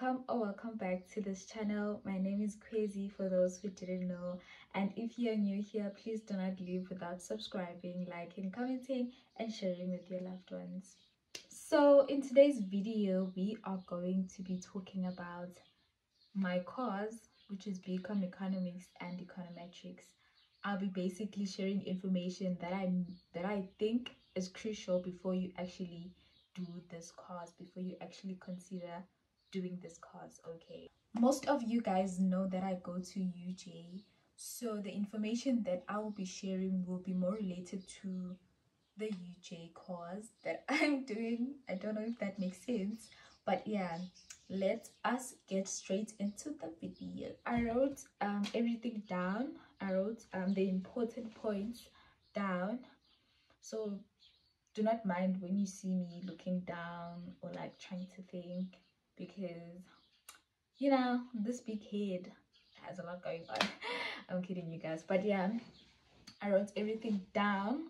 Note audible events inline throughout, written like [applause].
welcome or welcome back to this channel. My name is Khwezi for those who didn't know. And if you're new here please do not leave without subscribing liking commenting and sharing with your loved ones. So in today's video we are going to be talking about my course which is BCom economics and econometrics. I'll be basically sharing information that i that i think is crucial before you actually do this course before you actually consider doing this course okay? Most of you guys know that i go to uj so the information that i will be sharing will be more related to the uj course that [laughs] i'm doing. I don't know if that makes sense but yeah let us get straight into the video. I wrote um, everything down. I wrote um, the important points down. So do not mind when you see me looking down or like trying to think because you know this big head has a lot going on. [laughs] I'm kidding you guys. But yeah i wrote everything down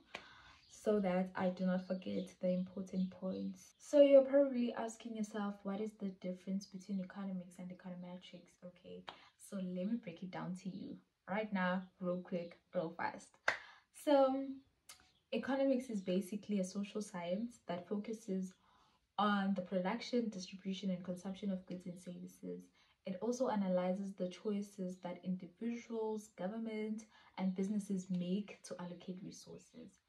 so that i do not forget the important points. So you're probably asking yourself what is the difference between economics and econometrics? Okay so let me break it down to you right now real quick real fast. So Economics is basically a social science that focuses on the production, distribution, and consumption of goods and services. It also analyzes the choices that individuals, government, and businesses make to allocate resources.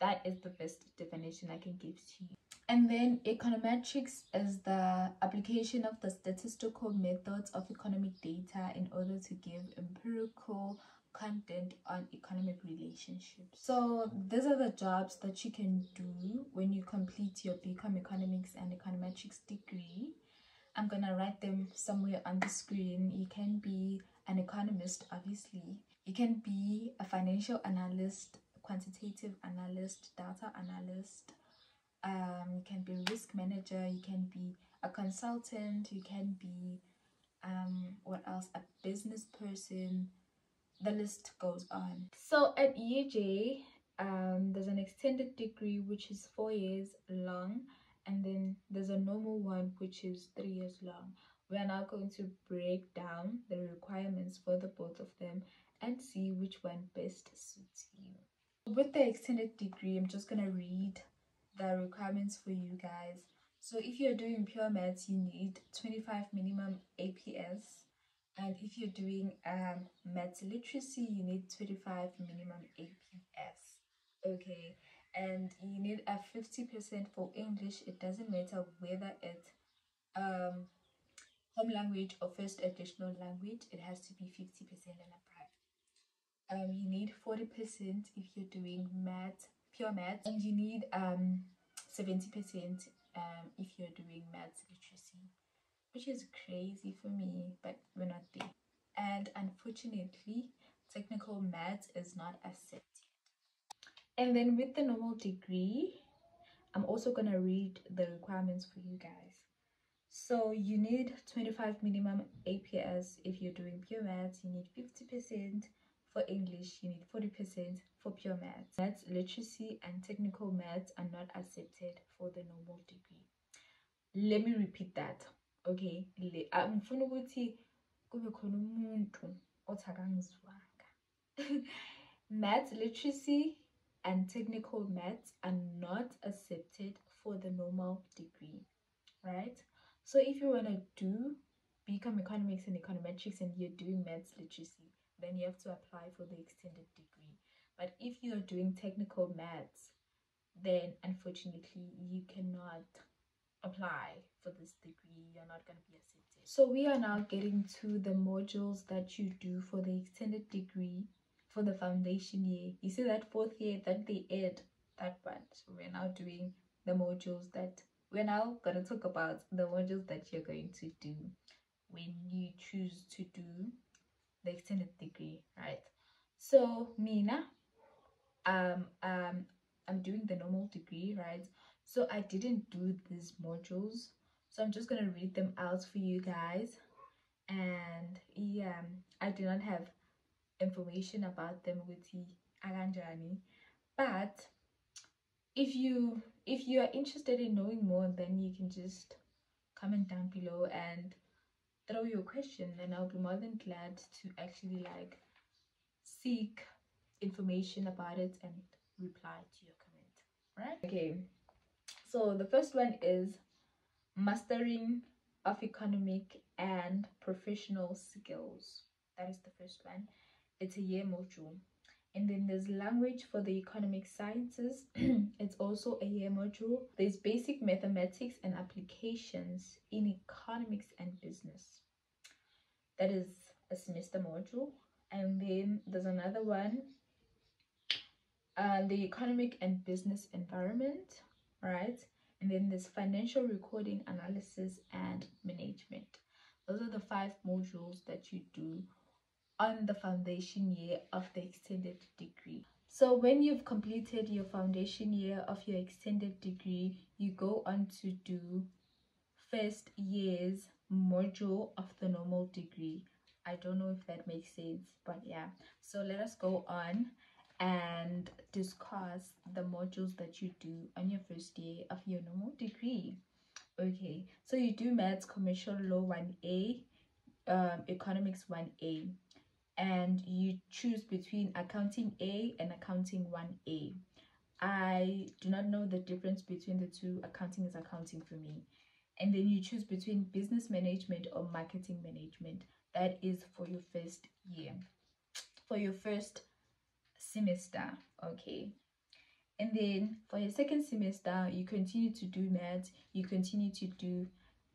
That is the best definition I can give to you. And then econometrics is the application of the statistical methods of economic data in order to give empirical content on economic relationships. So these are the jobs that you can do when you complete your BCom Economics and Econometrics degree. I'm gonna write them somewhere on the screen. You can be an economist, obviously. You can be a financial analyst, quantitative analyst, data analyst. Um, you can be a risk manager. You can be a consultant. You can be um, what else? A business person the list goes on. So at UJ, um, there's an extended degree which is four years long, and then there's a normal one which is three years long. We are now going to break down the requirements for the both of them and see which one best suits you. With the extended degree, I'm just gonna read the requirements for you guys. So if you're doing pure maths, you need 25 minimum APS and if you're doing um maths literacy you need 25 minimum aps okay. And you need a 50 percent for english. It doesn't matter whether it's um home language or first additional language it has to be 50 percent and above. Um you need 40 percent if you're doing math pure math and you need um 70 percent um if you're doing maths literacy which is crazy for me, but we're not there. And unfortunately, technical maths is not accepted. And then with the normal degree, I'm also going to read the requirements for you guys. So you need 25 minimum APS if you're doing pure maths. You need 50% for English. You need 40% for pure maths. Maths literacy and technical maths are not accepted for the normal degree. Let me repeat that okay le angifuna ukuthi kube khona umuntu [laughs] maths literacy and technical maths are not accepted for the normal degree right? So if you want to do BCom economics and econometrics and you're doing maths literacy then you have to apply for the extended degree. But if you're doing technical maths then unfortunately you cannot apply for this degree you're not going to be accepted. So we are now getting to the modules that you do for the extended degree for the foundation year. You see that fourth year that they add that so we're now doing the modules that we're now going to talk about the modules that you're going to do when you choose to do the extended degree right? So mina um um i'm doing the normal degree right so i didn't do these modules. So i'm just gonna read them out for you guys. And yeah i do not have information about them with the aganjani but if you if you are interested in knowing more then you can just comment down below and throw your question and I'll be more than glad to actually like seek information about it and reply to your comment. Right? Okay so the first one is mastering of economic and professional skills. That is the first one. It's a year module. And then there's language for the economic sciences. [clears throat] It's also a year module. There's basic mathematics and applications in economics and business. That is a semester module. And then there's another one uh, the economic and business environment right? And then there's financial recording analysis and management. Those are the five modules that you do on the foundation year of the extended degree. So when you've completed your foundation year of your extended degree you go on to do first year's module of the normal degree. I don't know if that makes sense but yeah. So let us go on and discuss the modules that you do on your first year of your normal degree. Okay so you do maths commercial law 1a um, economics 1a and you choose between accounting a and accounting 1a i do not know the difference between the two. Accounting is accounting for me. And then you choose between business management or marketing management. That is for your first year. For your first semester okay? And then for your second semester you continue to do maths you continue to do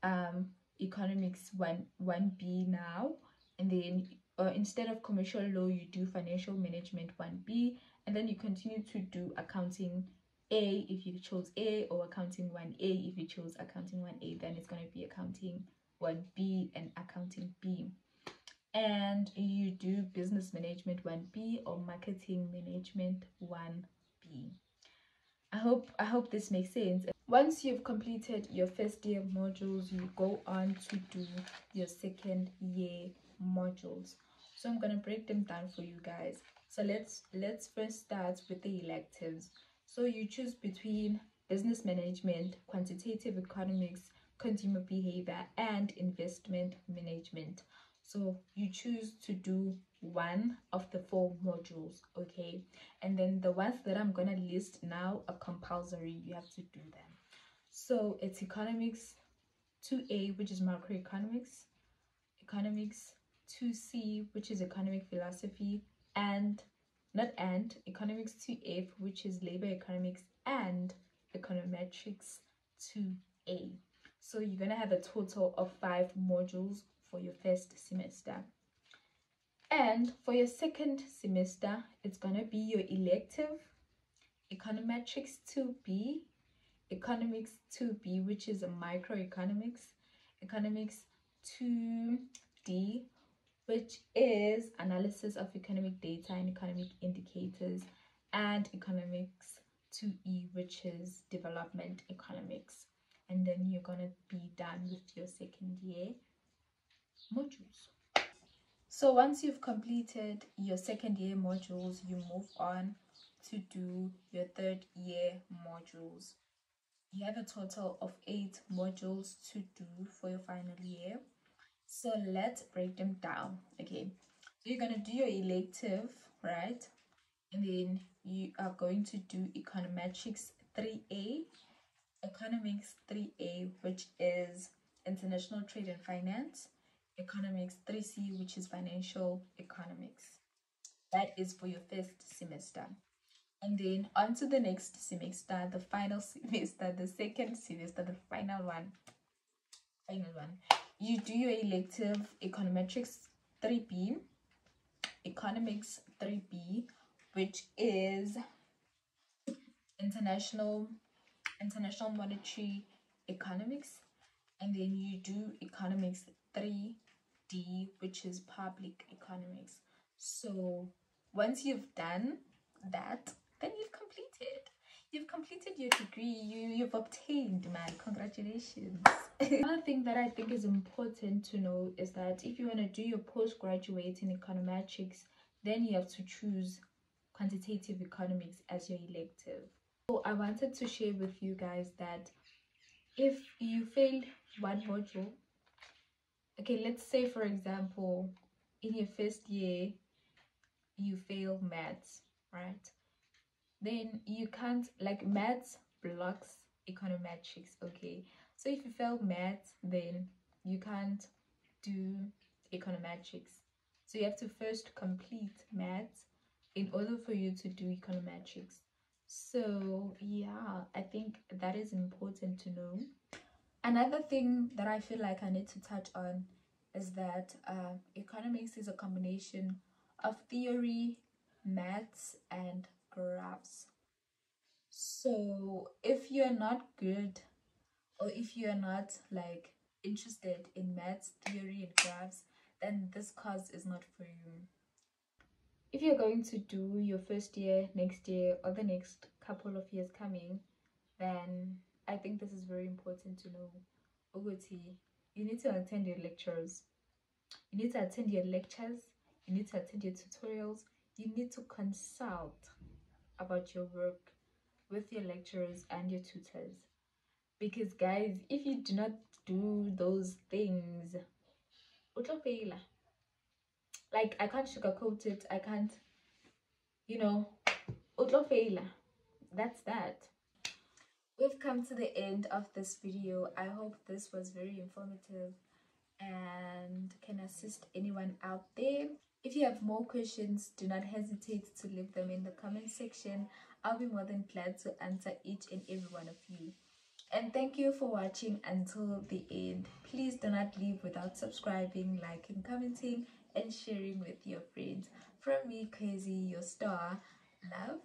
um economics 1 1b now and then uh, instead of commercial law you do financial management 1b and then you continue to do accounting a if you chose a or accounting 1a if you chose accounting 1a then it's going to be accounting 1b and accounting b and you do business management 1b or marketing management 1b i hope i hope this makes sense. Once you've completed your first year modules you go on to do your second year modules. So i'm going to break them down for you guys. So let's let's first start with the electives. So you choose between business management quantitative economics consumer behavior and investment management so you choose to do one of the four modules okay? And then the ones that i'm gonna list now are compulsory. You have to do them. So it's economics 2a which is macroeconomics economics 2c which is economic philosophy and not and economics 2f which is labor economics and econometrics 2a so you're gonna have a total of five modules for your first semester. And for your second semester it's gonna be your elective econometrics 2b economics 2b which is a microeconomics economics 2d which is analysis of economic data and economic indicators and economics 2e which is development economics. And then you're gonna be done with your second year modules. So once you've completed your second year modules you move on to do your third year modules. You have a total of eight modules to do for your final year. So let's break them down okay? So you're going to do your elective right? And then you are going to do econometrics 3a economics 3a which is international trade and finance economics 3c which is financial economics. That is for your first semester. And then on to the next semester the final [laughs] semester the second semester the final one. Final one. You do your elective econometrics 3b economics 3b which is international international monetary economics. And then you do economics 3 D, which is public economics. So once you've done that, then you've completed. You've completed your degree. You you've obtained, man. Congratulations. [laughs] Another thing that I think is important to know is that if you want to do your postgraduate in econometrics, then you have to choose quantitative economics as your elective. So I wanted to share with you guys that if you failed one module okay let's say for example in your first year you fail maths right? Then you can't like maths blocks econometrics okay? So if you fail maths then you can't do econometrics. So you have to first complete maths in order for you to do econometrics. So yeah i think that is important to know another thing that i feel like i need to touch on is that uh, economics is a combination of theory maths and graphs. So if you're not good or if you're not like interested in maths theory and graphs then this course is not for you. If you're going to do your first year next year or the next couple of years coming then i think this is very important to know. Uguti, you need to attend your lectures. You need to attend your lectures. You need to attend your tutorials. You need to consult about your work with your lecturers and your tutors. Because guys if you do not do those things like i can't sugarcoat it. I can't you know that's that we've come to the end of this video. I hope this was very informative and can assist anyone out there. If you have more questions do not hesitate to leave them in the comment section. I'll be more than glad to answer each and every one of you. And thank you for watching until the end. Please do not leave without subscribing liking commenting and sharing with your friends. From me Khwezi your star love